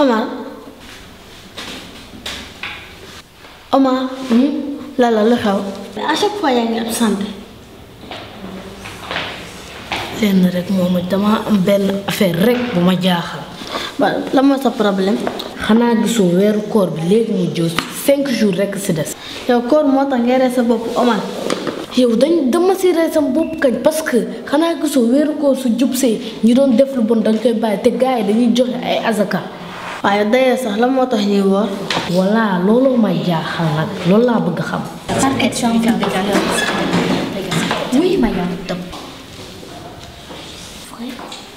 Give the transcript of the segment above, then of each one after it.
Omar Omar hmm? la la lu xew à chaque fois yaa ngi absenté lenn rek moom dama am benn affaire rek bu ma jaaxal ba la ma sa problème xanaa gisoo weeru koor bi léegi mu jël cinq jours rek si des yow koor moo tax ngay rey sa bopp Omar yow dañ dama si rey sa bopp kañ parce que xanaa gisoo wéeru koor su jub see ñu doon def lu bon dañ koy bàyyi te gars yi dañuy joxe ay azaka waaye dayee sax la moo tax ñuy woor voilà looloo may jaaxal nag loolu laa bëgg xam Oui, Maya, top.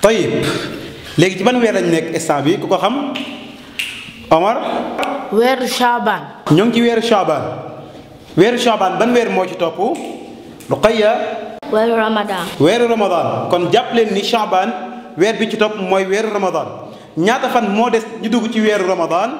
tayib léegi ci ban weer lañ nekk instant bi ku ko xam Omar. weeru Chaban. ñoo ngi ci weeru Chaban weeru Chaban ban weer moo ci topp Ruqayya. weeru Ramadan. weeru Ramadan kon jàpp leen ni Chaban weer bi ci topp mooy weeru Ramadan ñaata fan moo des ñu dugg ci weeru Ramadan.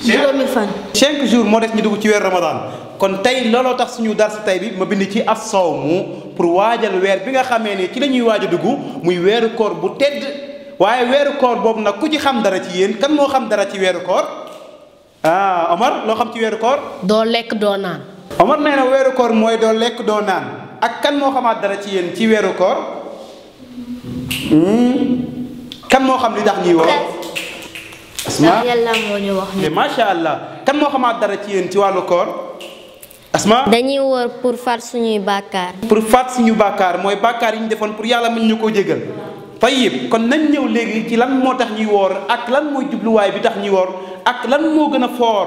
juróomi fan. cinq jours moo des ñu dugg ci weer Ramadan kon tey looloo tax suñu dars tey bi ma bind ci as mu pour waajal weer bi nga xamee ne ci la ñuy waaj a dugg muy weeru koor bu tedd waaye weeru koor boobu nag ku ci xam dara ci yéen kan moo xam dara ci weeru koor ah Omar loo xam ci weeru koor. doo lekk doo naan. Omar nee na weeru koor mooy doo lekk doo naan ak kan moo xamaat dara ci yéen ci weeru koor. hmm? kan moo xam li tax ñuy woor asma yàlla moo ñu wax ni macha allah kan moo xamaat dara ci yéen ci wàllu koor asma dañuy woor pour far suñuy bàkkaar pour far suñu bàkkaar mooy bàkkaar yi ñu defoon pour yàlla mën ñu koo jégal tayib kon nañ ñëw léegi ci lan moo tax ñuy woor ak lan mooy jubluwaay bi tax ñuy woor ak lan moo gën a foor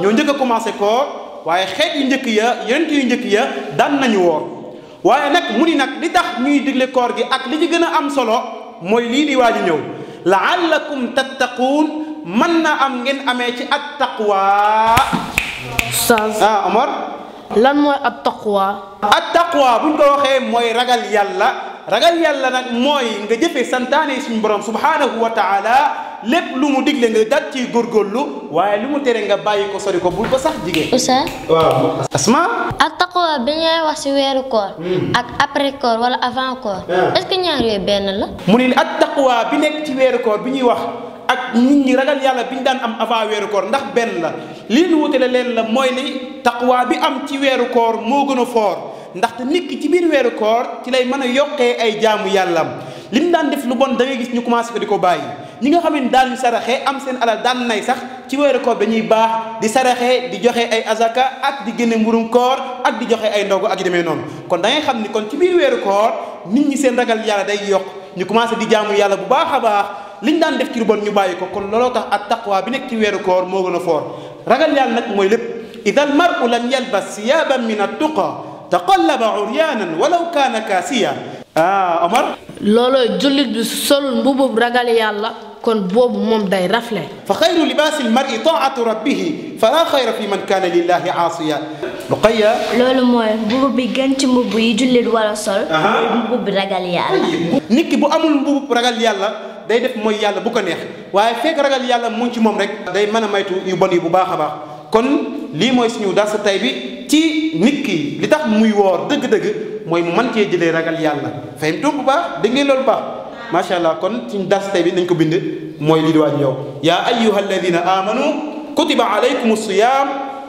ñoo njëkk a commencé koor waaye xeet yu njëkk ya yonent yu njëkk ya daan nañu woor waaye nag mu ni nag li tax ñuy digle koor gi ak li ci gën a am solo mooy lii di waa ji ñëw laallakum tattaquun mën na am ngeen amee ci at taqwa ah Omar lan mooy at taqwa at taqwa buñ ko waxee mooy ragal yàlla ragal yàlla nag mooy nga jëfee santaane yi suñu borom subhanahu wa taala lépp lu mu digle nga dal ciy góorgóorlu waaye lu mu tere nga bàyyi ko sori ko bul ko sax jigéen Oustaz waaw asma ak taqwa bi ngay wax si weeru koor ak après koor wala avant koor est-ce que ñaar yooyu benn la mu ne at taqwa bi nekk ci weeru koor bi ñuy wax ak nit ñi ragal yàlla bi ñu daan am avant weeru koor ndax benn la li ñu wutale leen la mooy ni taqwa bi am ci weeru koor moo gën a foor ndaxte nit ki ci biir weeru koor ci lay mën a yokkee ay jaamu yàllam li mu daan def lu bon da ngay gis ñu commencé ko di ko bàyyi ñi nga xam ne daan ñu saraxee am seen alal daan nay sax ci weeru koor dañuy baax di saraxe di joxe ay azaka ak di génne mburum koor ak di joxe ay ndogu ak yu demee noonu kon da xam ni kon ci biir weeru koor nit ñi seen ragal yàlla day yokk ñu commencé di jaamu yàlla bu baax a baax liñ daan def ci lu bon ñu bàyyi ko kon looloo tax ak taqwa bi nekk ci weeru koor moo gën a foor ragal yàlla nag mooy lépp ida al maru lam yalbas siyaban min attuqa taqallaba uryanan walaw kaana kaasiya ah Omar loolooy jullit bi solul mbubub ragal yàlla kon boobu moom day rafle fa xayru libaasi almari taatu rabbihi fala xayra fi man kaana lillahi aasiya Ruqayya loolu mooy mbubb bi gën ci mbubb yi jullit war a sol mooy mbubb bi ragal yàlla nit ki bu amul mbubb ragal yàlla day def mooy yàlla bu ko neex waaye fekk ragal yàlla mu ngi ci moom rek day mën a maytu yu bon yi bu baax a baax kon lii mooy suñu darsa tay bi ci nit ki li tax muy woor dëgg-dëgg mooy mu mën cee jëlee ragal yàlla fahim tuum bu baax dégg ngeen loolu baax macha allah kon suñu darsa tay bi nañ ko bind mooy lii di waaj yow yaa ayyuha alladina amanu kutiba alaykum siyam